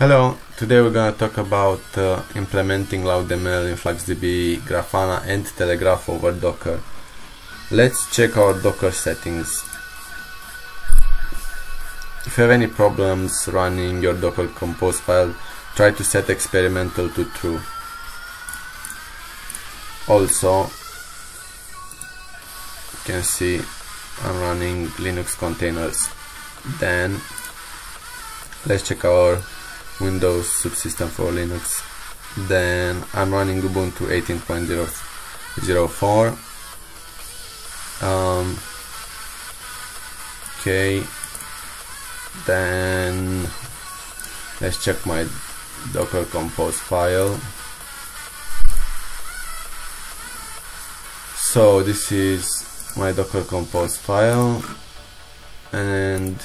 Hello, today we're going to talk about uh, implementing LoudML, InfluxDB, Grafana and Telegraf over Docker. Let's check our Docker settings. If you have any problems running your Docker Compose file, try to set experimental to true. Also, you can see I'm running Linux containers. Then, let's check our Windows subsystem for Linux. Then I'm running Ubuntu 18.004. Um, okay. Then let's check my Docker Compose file. So this is my Docker Compose file, and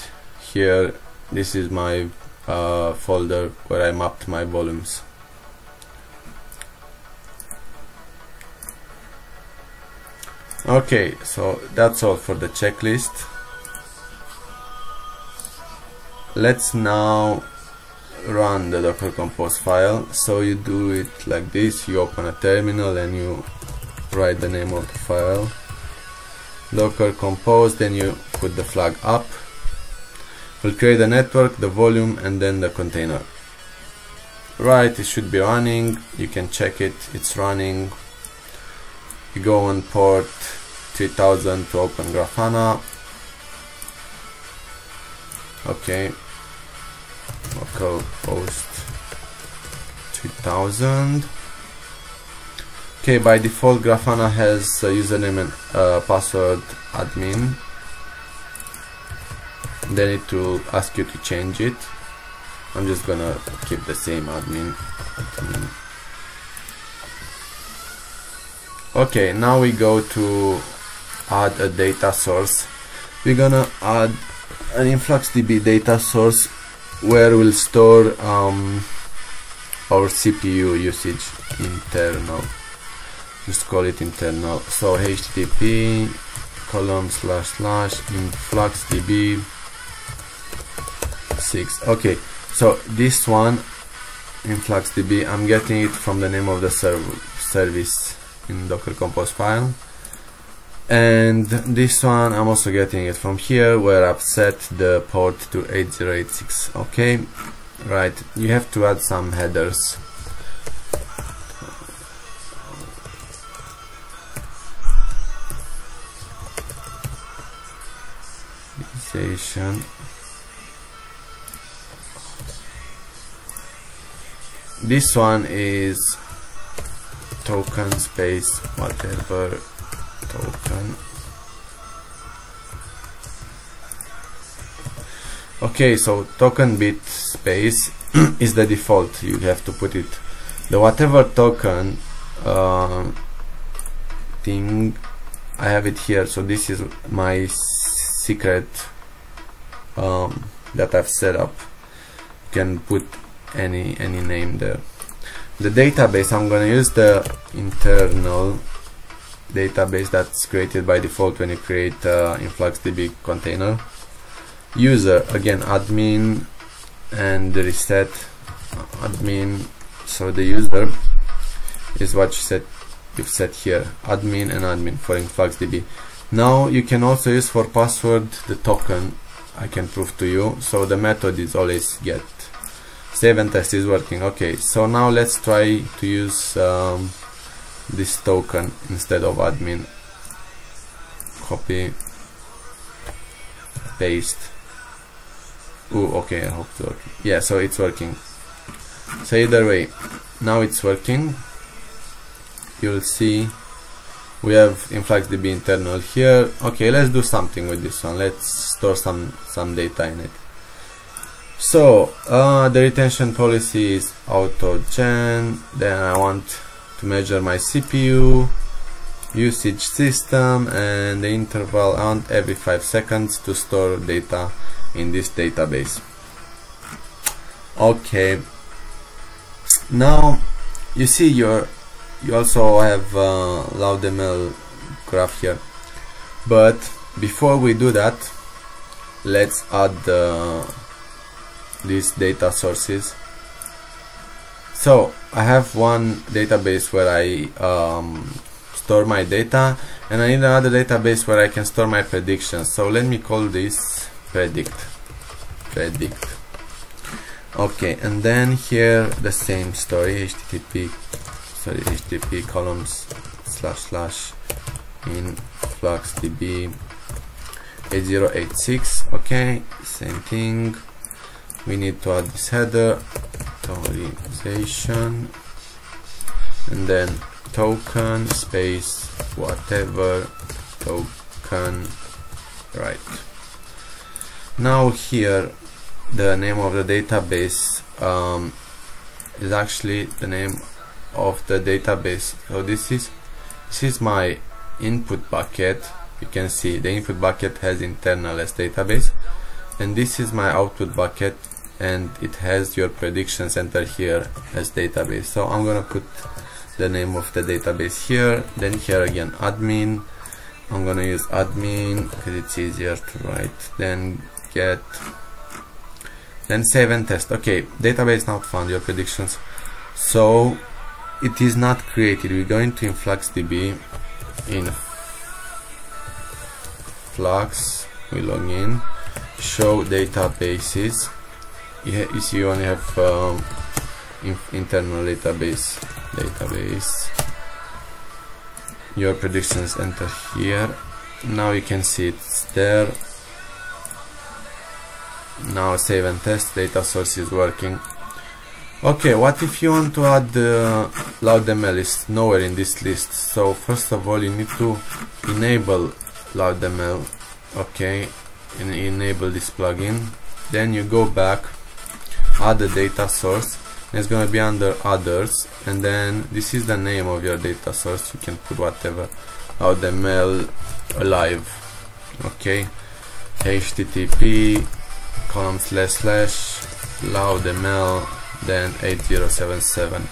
here this is my uh, folder where I mapped my volumes. Okay, so that's all for the checklist. Let's now run the docker compose file. So you do it like this, you open a terminal and you write the name of the file. Docker compose, then you put the flag up We'll create the network, the volume, and then the container. Right, it should be running. You can check it. It's running. You go on port 3000 to open Grafana. Okay. Local host 3000. Okay, by default Grafana has a username and uh, password admin then it will ask you to change it. I'm just gonna keep the same admin, admin. okay now we go to add a data source. We're gonna add an InfluxDB data source where we'll store um, our CPU usage internal. Just call it internal. So http column slash slash influxdb 6 okay so this one in influxdb I'm getting it from the name of the serv service in docker compose file. And this one I'm also getting it from here where I've set the port to 8086 okay right you have to add some headers. Station this one is token space whatever token. Okay so token bit space is the default. You have to put it. The whatever token uh, thing I have it here. So this is my secret um, that I've set up. You can put any any name there. The database I'm gonna use the internal database that's created by default when you create uh, InfluxDB container. User again admin and reset admin. So the user is what you set you've set here admin and admin for InfluxDB. Now you can also use for password the token I can prove to you. So the method is always get save and test is working. Okay so now let's try to use um, this token instead of admin. Copy paste. Ooh, okay I hope it's working. Yeah so it's working. So either way now it's working. You'll see we have influxdb internal here. Okay let's do something with this one. Let's store some some data in it so uh, the retention policy is auto gen then I want to measure my CPU usage system and the interval on every 5 seconds to store data in this database. Okay. Now you see your you also have uh, LoudML graph here. But before we do that let's add the these data sources. So I have one database where I um, store my data and I need another database where I can store my predictions. So let me call this predict predict. Okay and then here the same story http sorry http columns slash slash in fluxdb 8086 okay same thing we need to add this header authorization and then token space whatever token right. Now here the name of the database um, is actually the name of the database. So this is this is my input bucket. You can see the input bucket has internal as database. And this is my output bucket and it has your prediction center here as database. So I'm gonna put the name of the database here then here again admin. I'm gonna use admin because it's easier to write. Then get then save and test. Okay database not found your predictions. So it is not created. We're going to InfluxDB in flux we log in show databases see you only have um, internal database database. Your predictions enter here. Now you can see it's there. Now save and test data source is working. Okay what if you want to add uh, loudml is nowhere in this list. So first of all you need to enable loudml. Okay and enable this plugin. Then you go back add the data source it's to be under others and then this is the name of your data source. You can put whatever loudml alive okay? Http column slash slash loudml then 8077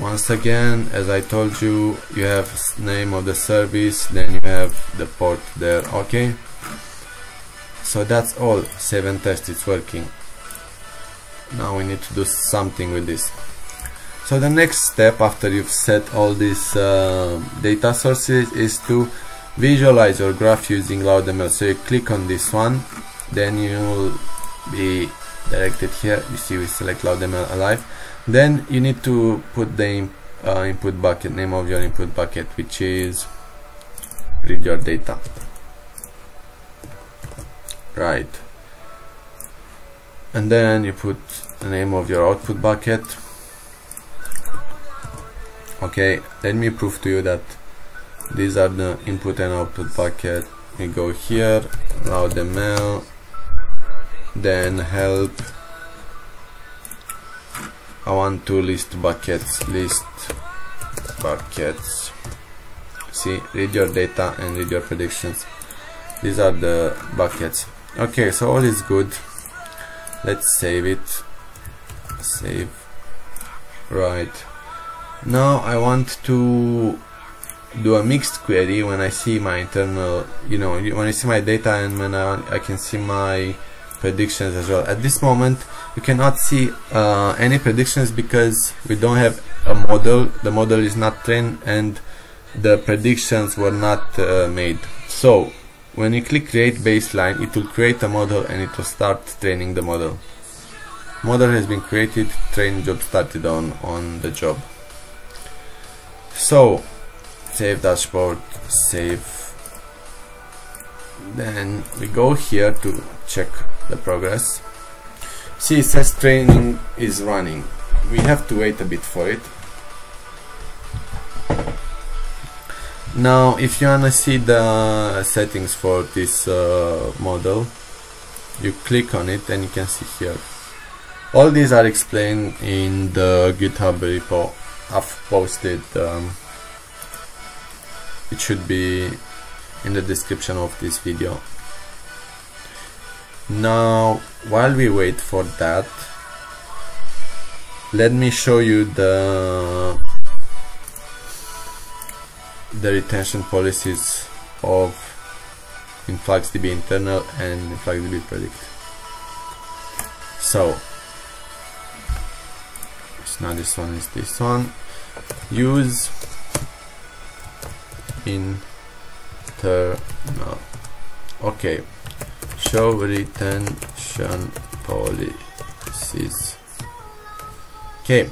once again as I told you you have name of the service then you have the port there okay? So that's all. Save and test it's working now we need to do something with this. So the next step after you've set all these uh, data sources is to visualize your graph using loudml so you click on this one then you will be directed here. You see we select loudml alive. Then you need to put the uh, input bucket name of your input bucket which is read your data. Right and then you put the name of your output bucket. Okay let me prove to you that these are the input and output bucket. We go here loudml then help. I want to list buckets list buckets. See read your data and read your predictions. These are the buckets. Okay so all is good let's save it. Save. Right. Now I want to do a mixed query when I see my internal you know when I see my data and when I, I can see my predictions as well. At this moment you cannot see uh, any predictions because we don't have a model. The model is not trained and the predictions were not uh, made. So when you click create baseline it will create a model and it will start training the model. Model has been created train job started on on the job. So save dashboard save. Then we go here to check the progress. See it says training is running. We have to wait a bit for it now if you wanna see the settings for this uh, model you click on it and you can see here. All these are explained in the github repo I've posted um, it should be in the description of this video. Now while we wait for that let me show you the the retention policies of InfluxDB internal and InfluxDB predict. So it's not this one it's this one. Use internal. Okay show retention policies. Okay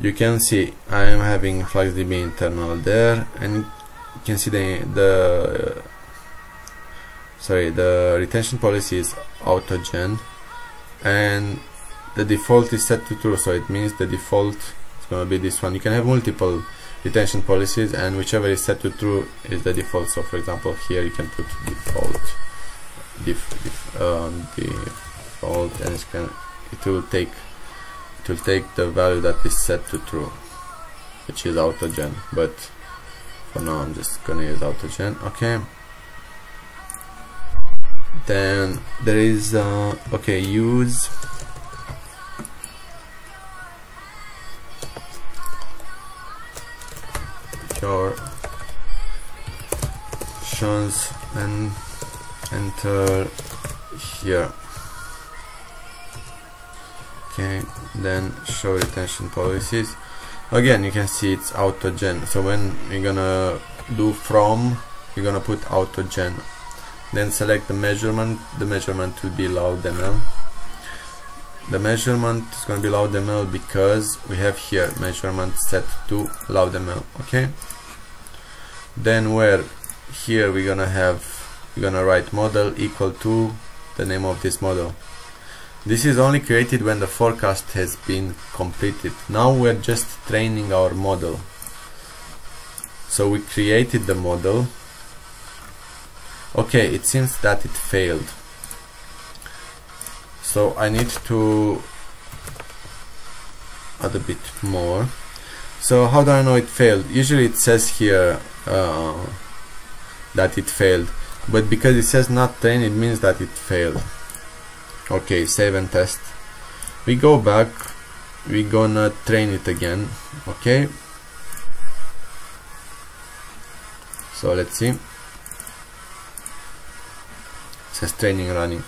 you can see I am having FluxDB internal there and you can see the the sorry the retention policy is autogen and the default is set to true. So it means the default is going to be this one. You can have multiple retention policies and whichever is set to true is the default. So for example here you can put default def, def, um, default and it will take it will take the value that is set to true which is autogen but for now I'm just gonna use autogen. Okay. Then there is uh, okay use your options and enter here okay then show retention policies. Again you can see it's autogen. So when you're gonna do from you're gonna put autogen. Then select the measurement. The measurement will be loudml the measurement is going to be loudml because we have here measurement set to loudml okay? Then where here we're gonna have we're gonna write model equal to the name of this model this is only created when the forecast has been completed. Now we're just training our model. So we created the model. Okay it seems that it failed. So I need to add a bit more. So how do I know it failed? Usually it says here uh, that it failed. But because it says not trained it means that it failed okay save and test. We go back. We gonna train it again. Okay. So let's see. Says training running.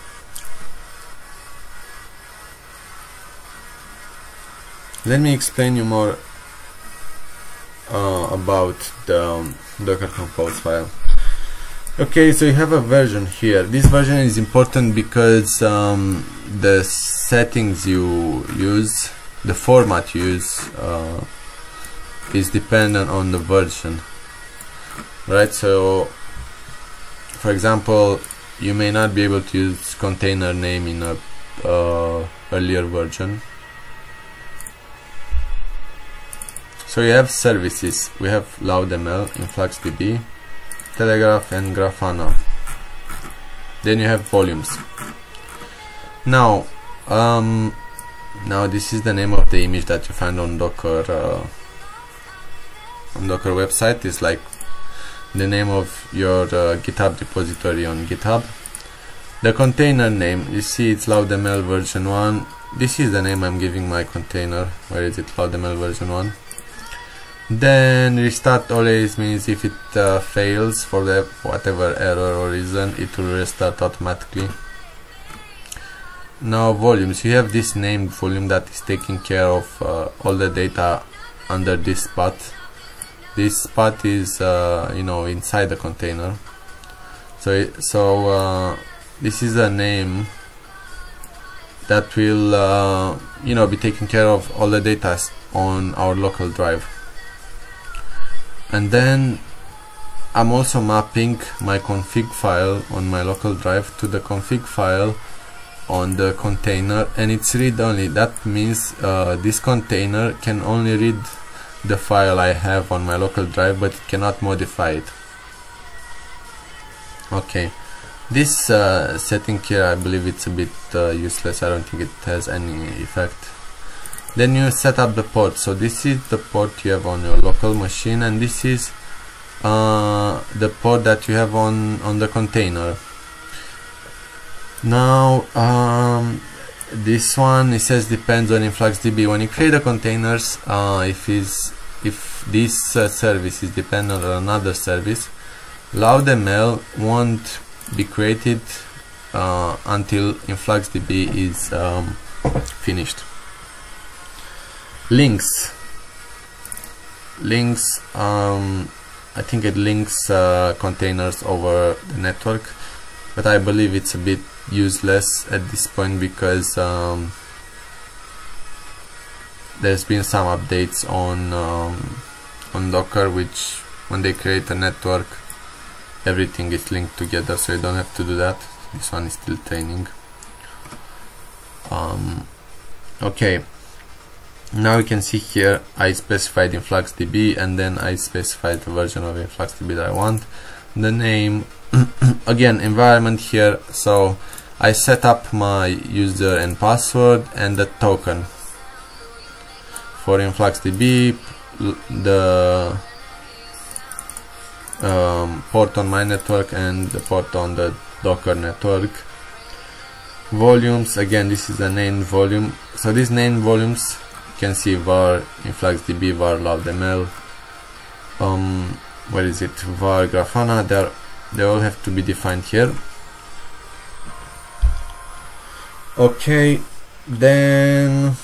Let me explain you more uh, about the um, docker compose file okay so you have a version here. This version is important because um, the settings you use the format you use uh, is dependent on the version right? So for example you may not be able to use container name in a uh, earlier version. So you have services. We have loudml influxdb telegraf and grafana. Then you have volumes. Now um, now this is the name of the image that you find on docker uh, on docker website. It's like the name of your uh, github repository on github. The container name you see it's loudml version 1 this is the name I'm giving my container. Where is it? Loudml version 1 then restart always means if it uh, fails for the whatever error or reason it will restart automatically. Now volumes. You have this named volume that is taking care of uh, all the data under this path this spot is uh, you know inside the container. So it, so uh, this is a name that will uh, you know be taking care of all the data on our local drive and then I'm also mapping my config file on my local drive to the config file on the container and it's read only. That means uh, this container can only read the file I have on my local drive but it cannot modify it. Okay. This uh, setting here I believe it's a bit uh, useless. I don't think it has any effect then you set up the port. So this is the port you have on your local machine and this is uh, the port that you have on on the container. Now um, this one it says depends on influxdb when you create the containers uh, if is if this uh, service is dependent on another service loudml won't be created uh, until influxdb is um, finished links. Links um, I think it links uh, containers over the network but I believe it's a bit useless at this point because um, there's been some updates on um, on Docker which when they create a network everything is linked together so you don't have to do that. This one is still training. Um, okay now you can see here I specified InfluxDB and then I specified the version of InfluxDB that I want. The name again environment here. So I set up my user and password and the token. For InfluxDB the um, port on my network and the port on the Docker network. Volumes again this is a named volume. So these named volumes can see var in influxdb var loudml um what is it? Var grafana they, are, they all have to be defined here. Okay then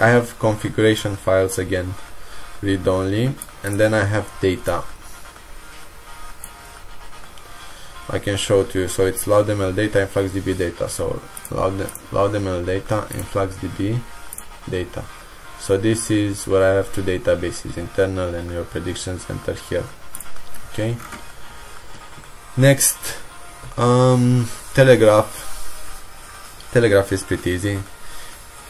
I have configuration files again read only and then I have data I can show to you. So it's loudml data influxdb data. So loud, loudml data influxdb data. So this is what I have two databases internal and your predictions enter here. Okay. Next um, telegraf. Telegraf is pretty easy.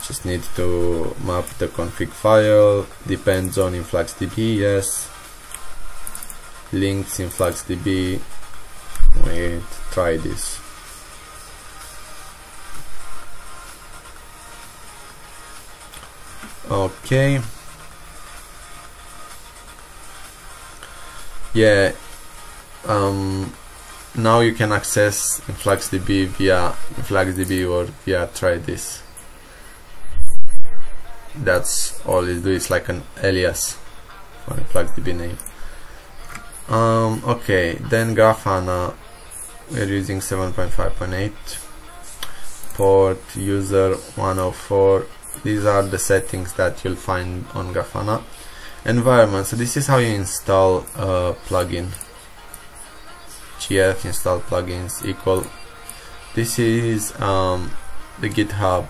Just need to map the config file. Depends on influxdb yes. Links in influxdb wait try this. Okay. Yeah um, now you can access influxdb via influxdb or via try this. That's all it do it's like an alias for the influxdb name. Um, okay then grafana we're using 7.5.8 port user 104 these are the settings that you'll find on grafana. Environment. So this is how you install a plugin. Gf install plugins equal. This is um, the github.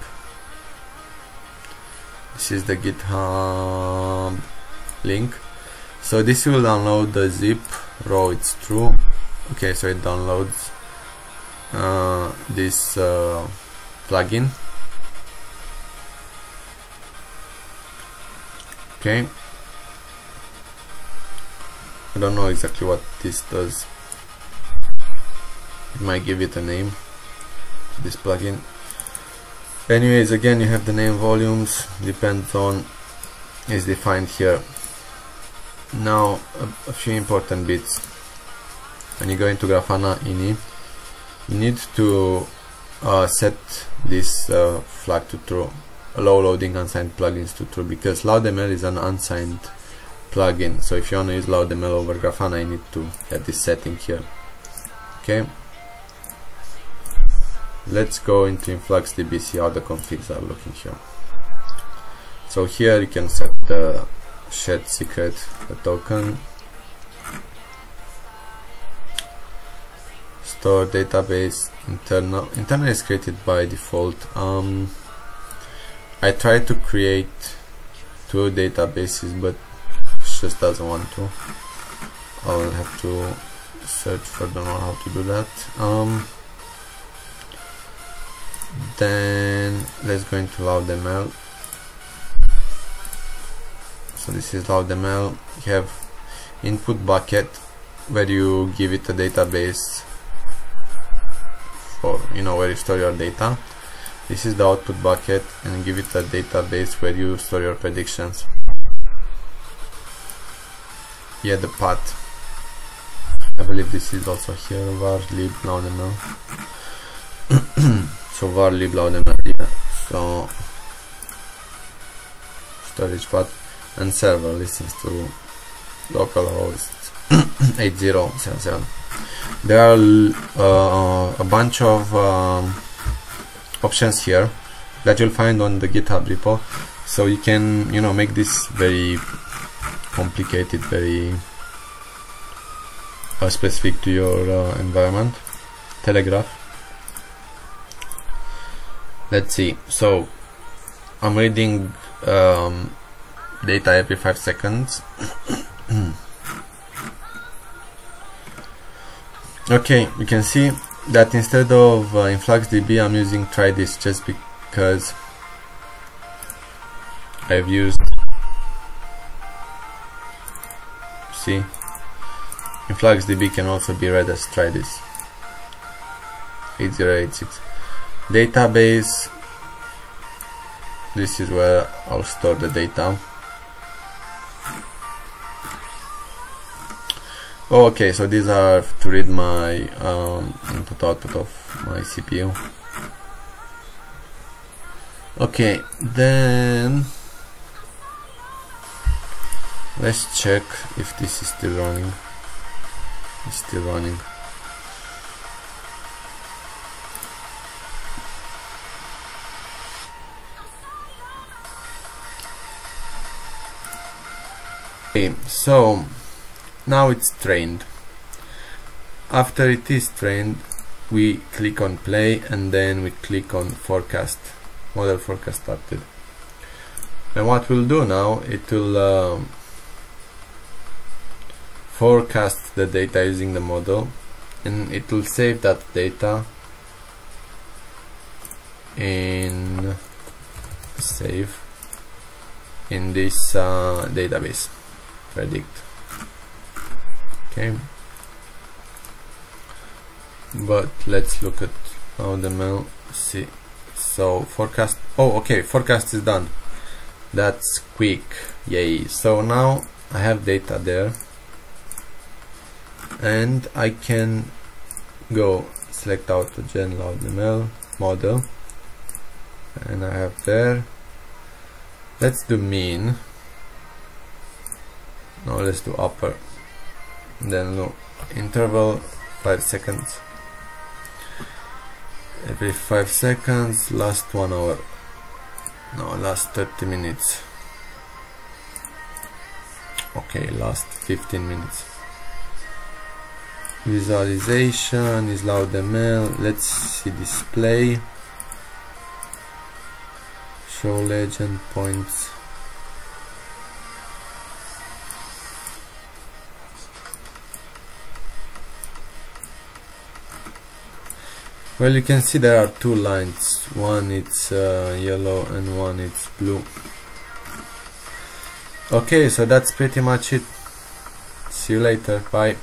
This is the github link. So this will download the zip raw it's true okay so it downloads uh, this uh, plugin. Okay. I don't know exactly what this does. It might give it a name this plugin. Anyways again you have the name volumes depends on is defined here. Now a, a, few important bits when you go into Grafana ini you need to uh, set this uh, flag to true allow loading unsigned plugins to true because loudml is an unsigned plugin. So if you want to use loudml over Grafana you need to have this setting here. Okay? Let's go into InfluxDB see how the configs are looking here. So here you can set the shared secret token store database internal internal is created by default. Um, I tried to create two databases but it just doesn't want to. I'll have to search further on how to do that. Um, then let's go into loudml. So this is loudml. You have input bucket where you give it a database for you know where you store your data. This is the output bucket and give it a database where you store your predictions. Yeah the path. I believe this is also here. Var lib loudml so var lib loudml yeah. So storage path and server listens to local localhost 8077 there are uh, a bunch of um, options here that you'll find on the github repo. So you can you know make this very complicated very uh, specific to your uh, environment. Telegraf. Let's see. So I'm reading um, data every 5 seconds okay you can see that instead of uh, InfluxDB I'm using try_this just because I've used see InfluxDB can also be read as try_this 8086 database this is where I'll store the data Oh, okay, so these are to read my um, input output of my CPU. Okay, then let's check if this is still running. It's still running. Okay, so now it's trained. After it is trained we click on play and then we click on forecast model forecast started. And what we'll do now it will um, forecast the data using the model and it will save that data in save in this uh, database predict okay. But let's look at how the mail see so forecast oh okay forecast is done. That's quick. Yay. So now I have data there. And I can go select AutoGen LoudML model. And I have there. Let's do mean. Now let's do upper then no interval 5 seconds. Every 5 seconds last 1 hour. No last 30 minutes. Okay last 15 minutes. Visualization is loud loudml let's see display. Show legend points well you can see there are two lines. One it's uh, yellow and one it's blue. Okay so that's pretty much it. See you later. Bye